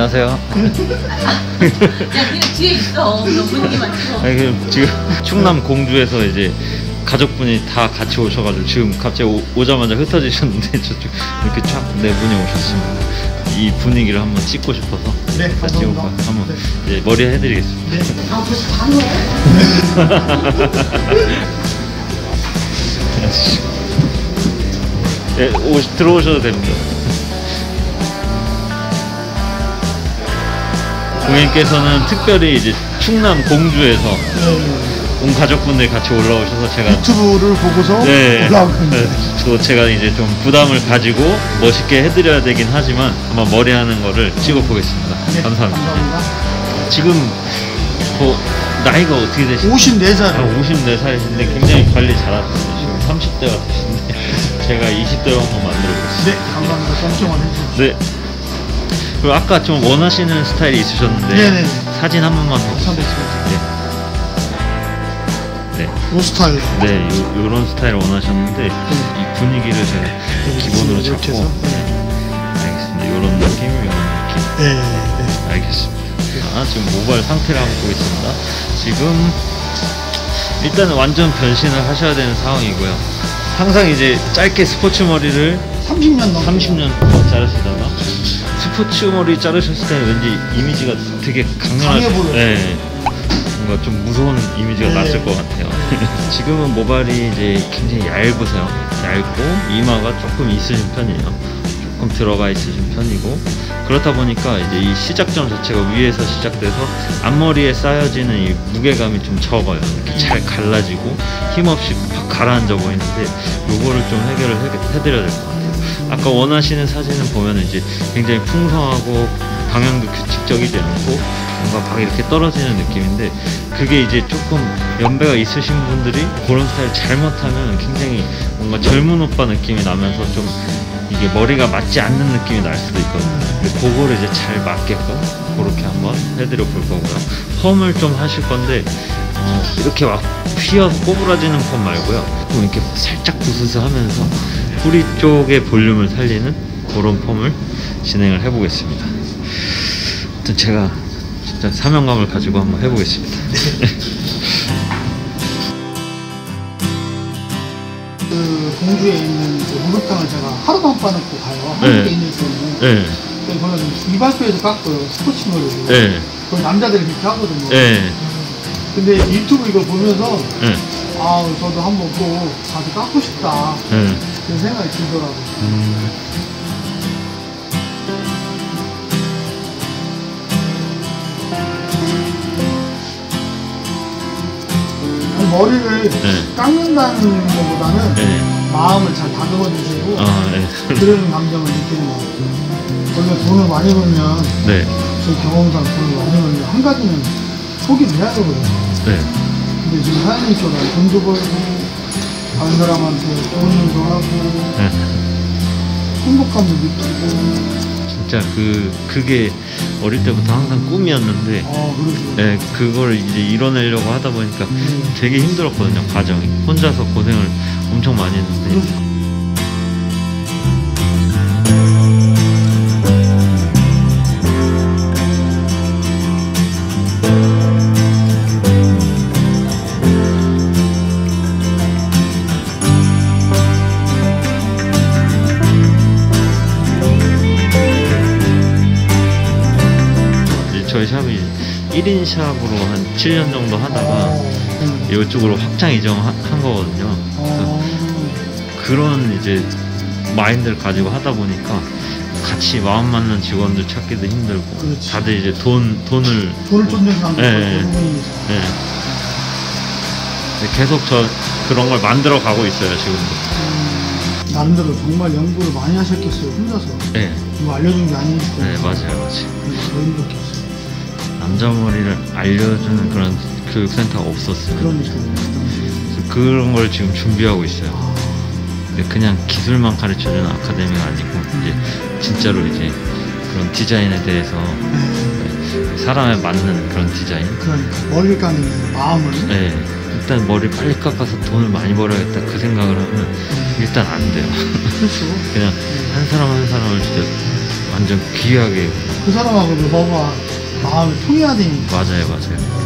안녕하세요. 야 그냥 뒤에 있어 너 분위기만 찍어 아니, 그 지금 충남 공주에서 이제 가족분이 다 같이 오셔가지고 지금 갑자기 오, 오자마자 흩어지셨는데 저쪽 이렇게 쫙 네 분이 오셨습니다. 이 분위기를 한번 찍고 싶어서 네, 같이 오고 감사합니다. 한번 네. 이제 머리 해드리겠습니다. 아 벌써 반해? 네, 오, 들어오셔도 됩니다. 고객님께서는 특별히 이제 충남 공주에서 네. 온 가족분들이 같이 올라오셔서 제가 유튜브를 보고서 네, 건데. 네, 또 제가 이제 좀 부담을 가지고 멋있게 해드려야 되긴 하지만 한번 머리 하는 거를 찍어 보겠습니다. 네, 감사합니다. 감사합니다. 지금 뭐 나이가 어떻게 되시나요? 54살. 아, 54살이신데 굉장히 관리 잘하시네요. 지금 30대 같으신데 제가 20대로 한번 만들어 보겠습니다. 네, 감사합니다. 정정원 해주세요. 네. 그리고 아까 좀 원하시는 스타일이 있으셨는데 네네. 사진 한 번만 더 선배 주세요. 네. 네. 요 스타일. 네, 요, 요런 스타일 원하셨는데 이 분위기를 제가 기본으로 이렇게 잡고 해서? 네. 알겠습니다. 요런 느낌, 요런 느낌. 네, 네. 알겠습니다. 아, 지금 모바일 상태를 한번 보겠습니다. 지금 일단은 완전 변신을 하셔야 되는 상황이고요. 항상 이제 짧게 스포츠 머리를 30년 넘게. 30년 자르시다가 스포츠 머리 자르셨을 때는 왠지 이미지가 되게 강렬하게 강해 보여요. 네. 뭔가 좀 무서운 이미지가 네. 났을 것 같아요. 지금은 모발이 이제 굉장히 얇으세요. 얇고 이마가 조금 있으신 편이에요. 조금 들어가 있으신 편이고 그렇다 보니까 이제 이 시작점 자체가 위에서 시작돼서 앞머리에 쌓여지는 이 무게감이 좀 적어요. 이렇게 잘 갈라지고 힘없이 팍 가라앉아 보이는데 요거를 좀 해결을 해, 해드려야 될 것 같아요. 아까 원하시는 사진은 보면 이제 굉장히 풍성하고 방향도 규칙적이지 않고 뭔가 막 이렇게 떨어지는 느낌인데 그게 이제 조금 연배가 있으신 분들이 그런 스타일 잘못하면 굉장히 뭔가 젊은 오빠 느낌이 나면서 좀 이게 머리가 맞지 않는 느낌이 날 수도 있거든요. 근데 그거를 이제 잘 맞게끔 그렇게 한번 해드려 볼 거고요. 펌을 좀 하실 건데 어, 이렇게 막 휘어서 꼬부라지는 펌 말고요. 좀 이렇게 살짝 부스스 하면서 뿌리 쪽의 볼륨을 살리는 그런 펌을 진행을 해보겠습니다. 아무튼 제가 진짜 사명감을 가지고 한번 해보겠습니다. 그 공주에 있는 그 목욕탕을 제가 하루도 안 빠놓고 가요. 네. 한국에 있는 때는. 네, 이발소에서 깎고요. 스포츠머리로. 네, 거기 남자들이 그렇게 하거든요. 네, 근데 유튜브 이거 보면서 네, 아 저도 한번 꼭 가서 깎고 싶다 네. 그런 생각이 들더라고요. 음, 머리를 네. 깎는다는 것보다는 네. 마음을 잘 다듬어 주시고 아, 네. 그런 감정을 느끼는 것 같아요. 원래 돈을 많이 벌면 네, 제 경험상 돈을 많이 벌면 한 가지는 포기를 해야 되거든요. 네. 근데 지금 사장님처럼 돈도 벌고 다른 사람한테 좋은 일도 하고 네. 행복감도 느끼고 진짜 그 그게 어릴 때부터 항상 꿈이었는데 아 그러죠. 네, 그걸 이제 이뤄내려고 하다 보니까 음. 되게 힘들었거든요 과정이 혼자서 고생을 엄청 많이 했는데 그러죠. 1인 샵으로 한 7년 정도 하다가 음. 이쪽으로 확장 이정한 거거든요 어, 그런 이제 마인드를 가지고 하다 보니까 같이 마음 맞는 직원들 찾기도 힘들고 그렇지. 다들 이제 돈 돈을 돈을 쫓는 사람들 네, 네. 대부분이죠. 네. 네, 계속 저 그런 걸 만들어 가고 있어요 지금도. 음, 나름대로 정말 연구를 많이 하셨겠어요 혼자서 네, 이거 알려준 게 때문에 네 맞아요, 맞아요. 그래서 더 힘들겠어요 남자 머리를 알려주는 그런 교육센터가 없었어요. 그러니까 그런 걸 지금 준비하고 있어요. 아, 근데 그냥 기술만 가르쳐주는 아카데미가 아니고 이제 진짜로 이제 그런 디자인에 대해서 네, 사람에 맞는 그런 디자인. 그러니까 머리를 까는 마음을 네, 일단 머리 빨리 깎아서 돈을 많이 벌어야겠다 그 생각을 하면 일단 안 돼요. 그렇죠 그냥 한 사람 한 사람을 진짜 완전 귀하게 그 사람하고 너가 마음을 통해야 되니까. 맞아요 맞아요.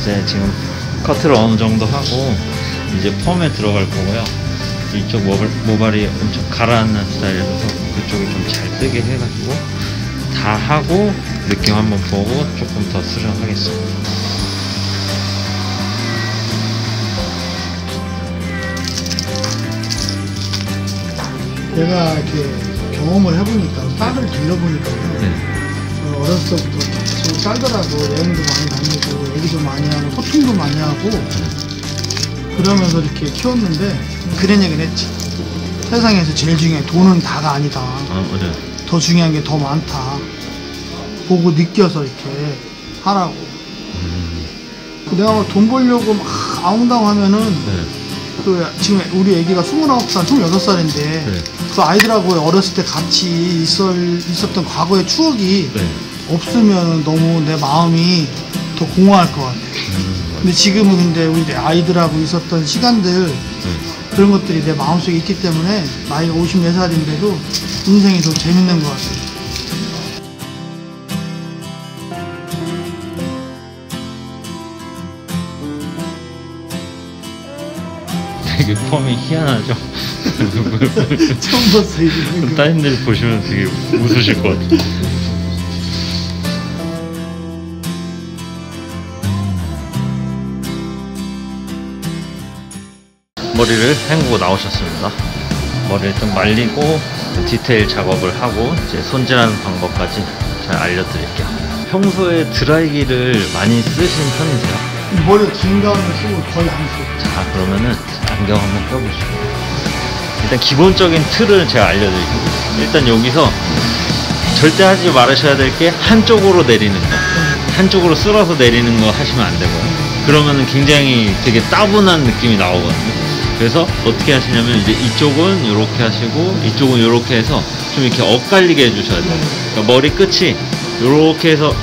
이제 지금 커트를 어느 정도 하고 이제 펌에 들어갈 거고요 이쪽 모발, 모발이 엄청 가라앉는 스타일이라서 그쪽이 좀 잘 뜨게 해가지고 다 하고 느낌 한번 보고 조금 더 수정하겠습니다 내가 이렇게 경험을 해보니까 쌀을 길러보니까 네. 어렸을 때부터 계속 쌀더라고. 여행도 많이 다니고 얘기도 많이 하고 소통도 많이 하고. 그러면서 이렇게 키웠는데 그런 얘기를 했지. 세상에서 제일 중요한 돈은 다가 아니다. 아 맞아요. 더 중요한 게 더 많다. 보고 느껴서 이렇게 하라고. 음, 내가 돈 벌려고 막 아웅다웅 하면은 네. 그 지금 우리 애기가 29살, 26살인데 네. 그 아이들하고 어렸을 때 같이 있었, 있었던 과거의 추억이 네. 없으면 너무 내 마음이 더 공허할 것 같아. 음, 근데 지금은 근데 우리 아이들하고 있었던 시간들 네. 그런 것들이 내 마음속에 있기 때문에 나이가 54살인데도 인생이 더 재밌는 것 같아. 되게 펌이 희한하죠 처음 봤어 이거. 따님들이 보시면 되게 웃으실 것 같아요 머리를 헹구고 나오셨습니다. 머리를 좀 말리고 디테일 작업을 하고 이제 손질하는 방법까지 잘 알려드릴게요. 평소에 드라이기를 많이 쓰시는 편이세요? 머리가 긴 가운을 쓰고 거의 안 써. 자 그러면은 안경 한번 껴보시고 일단 기본적인 틀을 제가 알려드릴게요. 일단 여기서 절대 하지 말으셔야 될 게 한쪽으로 내리는 거. 한쪽으로 쓸어서 내리는 거 하시면 안 되고요. 그러면은 굉장히 되게 따분한 느낌이 나오거든요. 그래서 어떻게 하시냐면 이제 이쪽은 이렇게 하시고 이쪽은 이렇게 해서 좀 이렇게 엇갈리게 해주셔야 돼요. 그러니까 머리 끝이 이렇게 해서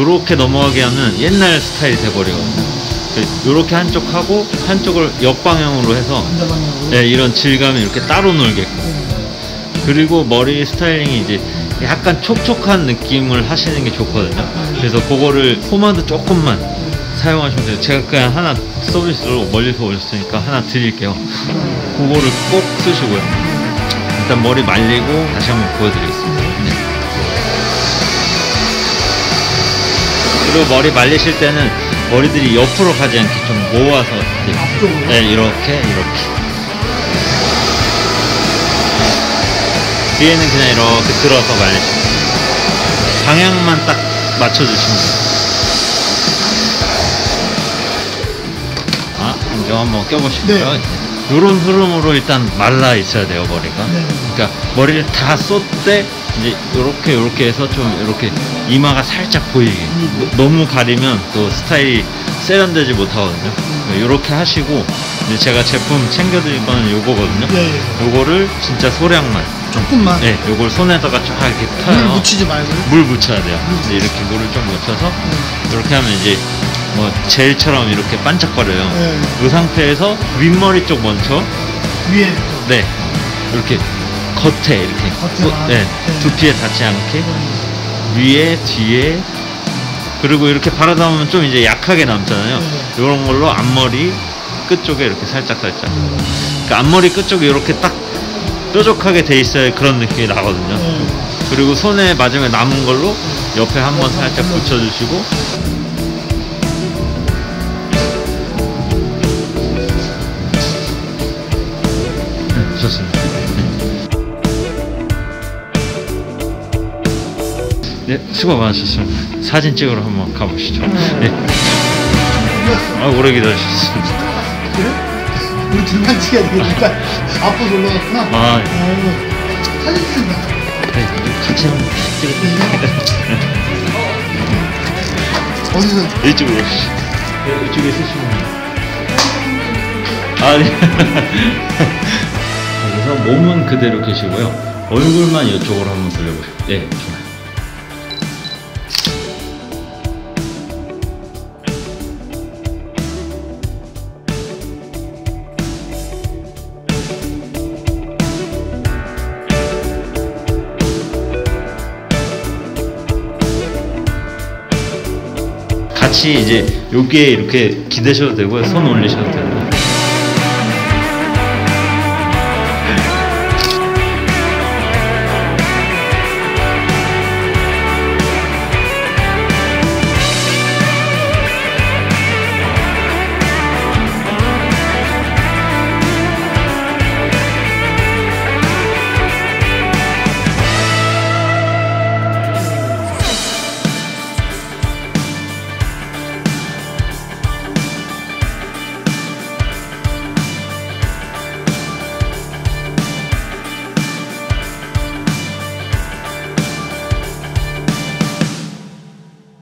이렇게 넘어가게 하면 옛날 스타일이 돼버리거든요. 이렇게 한쪽 하고 한쪽을 옆방향으로 해서. 네, 이런 질감이 이렇게 따로 놀게끔. 그리고 머리 스타일링이 이제 약간 촉촉한 느낌을 하시는 게 좋거든요. 그래서 그거를 포마드 조금만 사용하시면 돼요. 제가 그냥 하나 서비스로 멀리서 오셨으니까 하나 드릴게요. 그거를 꼭 쓰시고요. 일단 머리 말리고 다시 한번 보여드리겠습니다. 네. 그리고 머리 말리실 때는 머리들이 옆으로 가지 않게 좀 모아서 이렇게. 네, 이렇게 이렇게 뒤에는 그냥 이렇게 들어서 말리시면. 방향만 딱 맞춰주시면 돼요. 아, 안경 한번 껴보시고요. 네. 이런 흐름으로 일단 말라 있어야 돼요, 머리가. 네. 그러니까 머리를 다쏟때 이제 이렇게 이렇게 해서 좀 이렇게 이마가 살짝 보이게. 음. 너- 너무 가리면 또 스타일이 세련되지 못하거든요. 이렇게 하시고 이제 제가 제품 챙겨드릴 거는 요거거든요. 네, 네. 요거를 진짜 소량만. 조금만. 네, 요걸 손에다가 쫙 이렇게 물 타요. 묻히지 말고. 물 묻혀야 돼요. 이제 이렇게 물을 좀 묻혀서 이렇게 하면 이제 뭐 젤처럼 이렇게 반짝거려요. 네. 이 상태에서 윗머리 쪽 먼저 위에. 네 이렇게 겉에 이렇게 겉에만. 네, 네. 두피에 닿지 않게 위에 뒤에 그리고 이렇게 바르다 보면 좀 이제 약하게 남잖아요. 네. 이런 걸로 앞머리 끝 쪽에 이렇게 살짝 살짝. 음. 그러니까 앞머리 끝 쪽에 이렇게 딱 뾰족하게 돼 있어야 그런 느낌이 나거든요. 네. 그리고 손에 마지막에 남은 걸로 옆에 한번 살짝 붙여주시고 네, 수고 많으셨습니다. 사진 찍으러 한번 가보시죠. 네, 이겼어. 아, 오래 기다리셨습니다. 그래? 우리 둘만 찍어야 되니까 앞으로 올라갔구나. 아, 어, 사진 찍는다. 네, 같이 한번 찍을게요. 어디서? 이쪽으로 오시죠. 네, 이쪽에 쓰시면. 아, 네. 그래서 몸은 그대로 계시고요. 얼굴만 이쪽으로 한번 돌려보시고. 네, 좋아요. 같이 이제 여기에 이렇게 기대셔도 되고요. 손 올리셔도 되고요.